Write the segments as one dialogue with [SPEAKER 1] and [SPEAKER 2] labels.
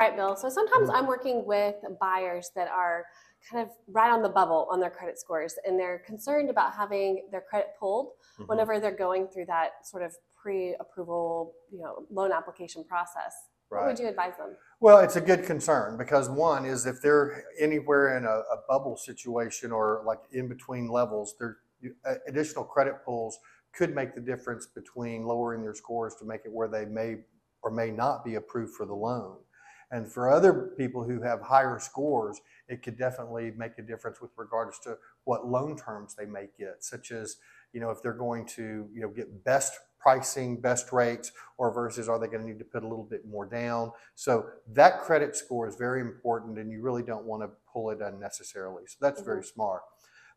[SPEAKER 1] All right, Bill. So sometimes I'm working with buyers that are kind of right on the bubble on their credit scores, and they're concerned about having their credit pulled
[SPEAKER 2] mm-hmm.
[SPEAKER 1] whenever they're going through that sort of pre-approval, you know, loan application process.
[SPEAKER 2] Right.
[SPEAKER 1] What would you advise them?
[SPEAKER 2] Well, it's a good concern because one is if they're anywhere in a, a bubble situation or like in between levels, their additional credit pulls could make the difference between lowering their scores to make it where they may or may not be approved for the loan. And for other people who have higher scores, it could definitely make a difference with regards to what loan terms they may get, such as, you know, if they're going to, you know, get best pricing, best rates, or versus are they going to need to put a little bit more down? So that credit score is very important, and you really don't want to pull it unnecessarily. So that's very mm-hmm. smart.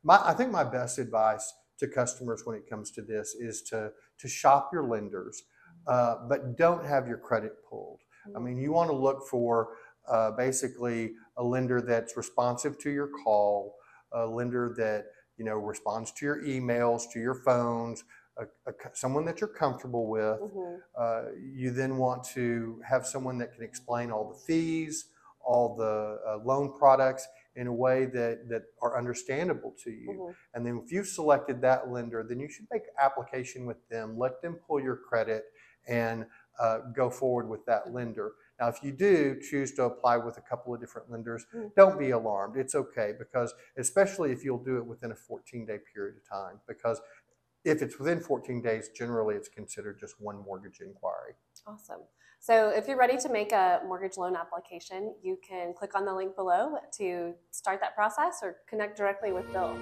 [SPEAKER 2] My, I think my best advice to customers when it comes to this is to to shop your lenders, uh, but don't have your credit pulled. I mean, you want to look for uh, basically a lender that's responsive to your call, a lender that you know responds to your emails, to your phones, a, a, someone that you're comfortable with.
[SPEAKER 1] Mhm.
[SPEAKER 2] Uh, you then want to have someone that can explain all the fees, all the uh, loan products in a way that, that are understandable to you.
[SPEAKER 1] Mhm.
[SPEAKER 2] And then if you've selected that lender, then you should make application with them, let them pull your credit and uh, go forward with that lender. Now, if you do choose to apply with a couple of different lenders,
[SPEAKER 1] Mm.
[SPEAKER 2] don't be alarmed. It's okay because, especially if you'll do it within a 14 day period of time, because if it's within 14 days, generally it's considered just one mortgage inquiry.
[SPEAKER 1] Awesome. So if you're ready to make a mortgage loan application, you can click on the link below to start that process or connect directly with Bill.